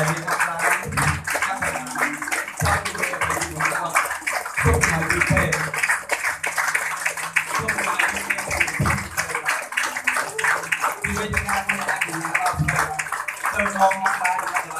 ដែលវាអត់បានអត់បានតាមពីគេរបស់គុំមកពីទេគុំមកពីពីវិញការមកដល់ទៅមកបាន